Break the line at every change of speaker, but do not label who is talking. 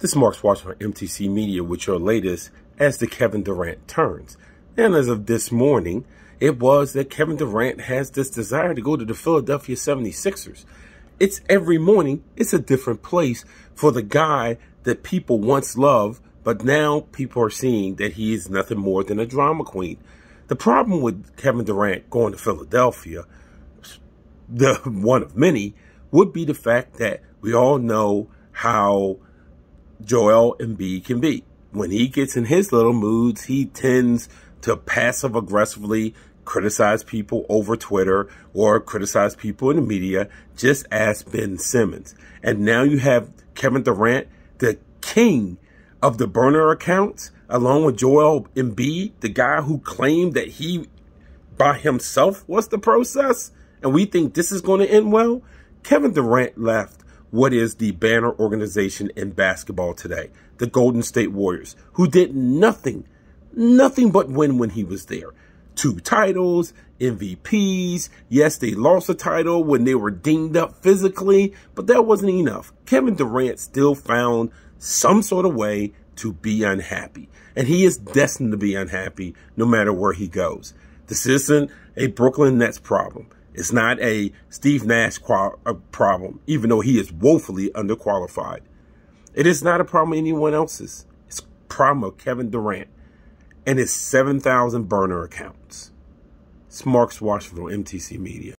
This Marks Washington MTC Media with your latest as the Kevin Durant turns. And as of this morning, it was that Kevin Durant has this desire to go to the Philadelphia 76ers. It's every morning, it's a different place for the guy that people once loved, but now people are seeing that he is nothing more than a drama queen. The problem with Kevin Durant going to Philadelphia, the one of many, would be the fact that we all know how Joel Embiid can be. When he gets in his little moods, he tends to passive aggressively criticize people over Twitter or criticize people in the media, just as Ben Simmons. And now you have Kevin Durant, the king of the burner accounts, along with Joel Embiid, the guy who claimed that he by himself was the process. And we think this is going to end well. Kevin Durant left what is the banner organization in basketball today, the Golden State Warriors, who did nothing, nothing but win when he was there. Two titles, MVPs. Yes, they lost a title when they were dinged up physically, but that wasn't enough. Kevin Durant still found some sort of way to be unhappy. And he is destined to be unhappy no matter where he goes. This isn't a Brooklyn Nets problem. It's not a Steve Nash uh, problem, even though he is woefully underqualified. It is not a problem anyone else's. It's a problem of Kevin Durant and his 7,000 burner accounts. It's Marks Washington on MTC Media.